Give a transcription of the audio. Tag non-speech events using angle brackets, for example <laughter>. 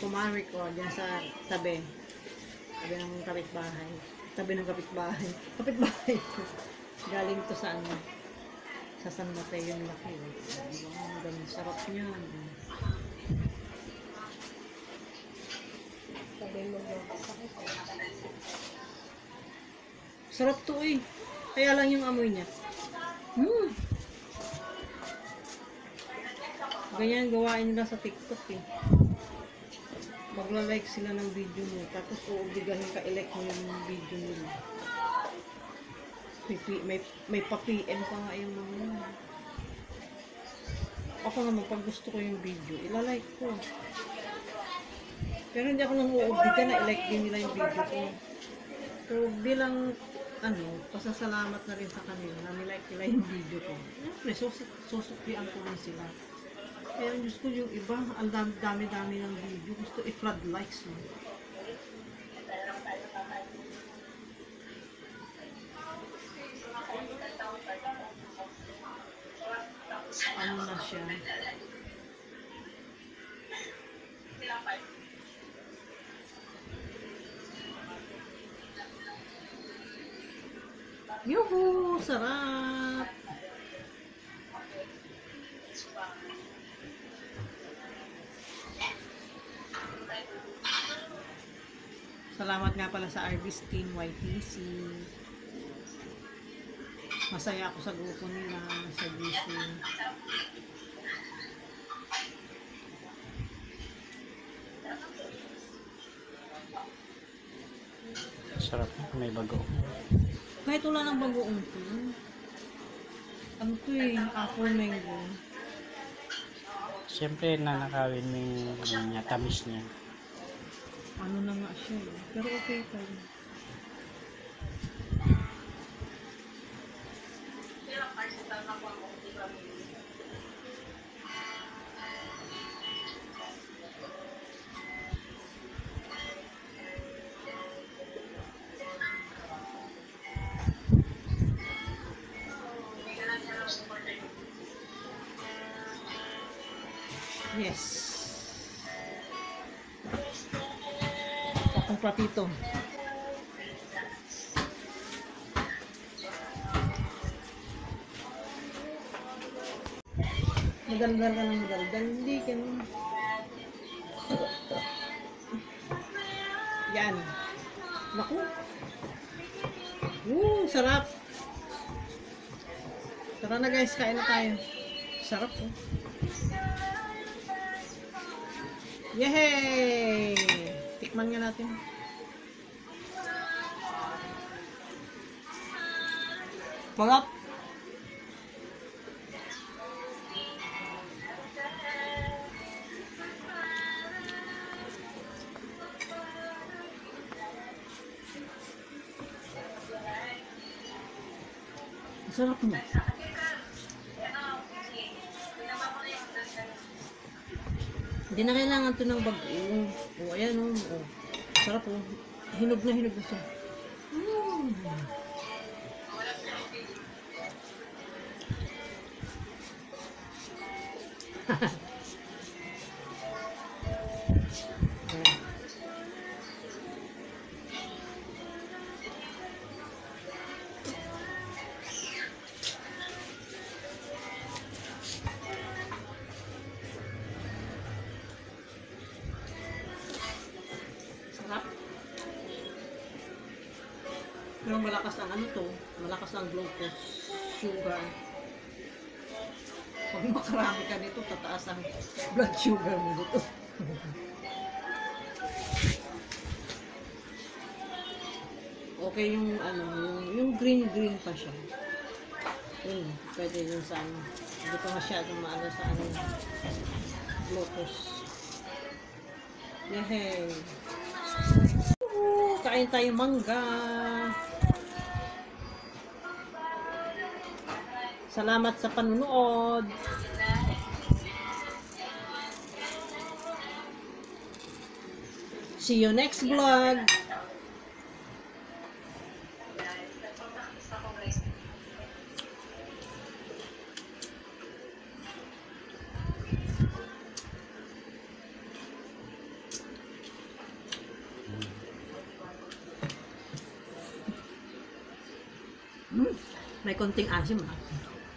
kumari ko dyan sa tabi. Tabi ng kapitbahay. Tabi ng kapitbahay. <laughs> Kapitbahay. Galing to sa ano. Sa San Mateo yung laki. Diba? Ang ganun. Sarap niya. Sabi mo. Sarap to eh. Kaya lang yung amoy niya. Hmm. Ganyan gawain nila sa TikTok eh. Magla-like sila ng video mo, tapos uubigahin ka i-like mo yung video nila. May, may, may pa-PM pa nga yung mga yun. Ako naman, pag gusto ko yung video, ilalike ko. Pero hindi ako nang uubigan na i-like din nila yung video ko. Pero bilang ano, pasasalamat na rin sa kanila na nilike nila yung video ko. Siyempre, susuk susuklian ko rin sila. Kaya Diyos ko yung iba, ang dami- dami-dami ng video. Gusto i-flood likes mo. Ano na siya? Yuhu! Sarap! Salamat nga pala sa Arby's Team YTC. Masaya ako sa grupo nila sa GC. Sarap. May bago. Kahit wala ng bagoong to. Ano to eh, apple mango. Siyempre, nanakawin mo yung ano niya, tamis niya. Ano na nga siya eh. Pero okay pa rin. Yes. Platito. Madaldal ka ng madaldal. Hindi ka naman. Yan. Naku. Woo, sarap. Tara na guys, kain na tayo. Sarap oh. Yehey! Tikman nga natin. Sarap. Sarap na. Hindi na kailangan to ng bagoong. O, ayan o. o. Sarap o. Hinog na hinog na siya. Mm. Pero malakas ang ano to, malakas ang glucose, sugar. Pag makarami ka nito, tataas ang blood sugar mo dito. okay yung ano, yung, yung green green pa siya. Yun, pwede yun sa ano. Hindi pa masyadong maano sa ano, glucose. Yehey! Kain tayo mangga. Salamat sa panunood. See you next vlog. Hmm. May konting asim ha.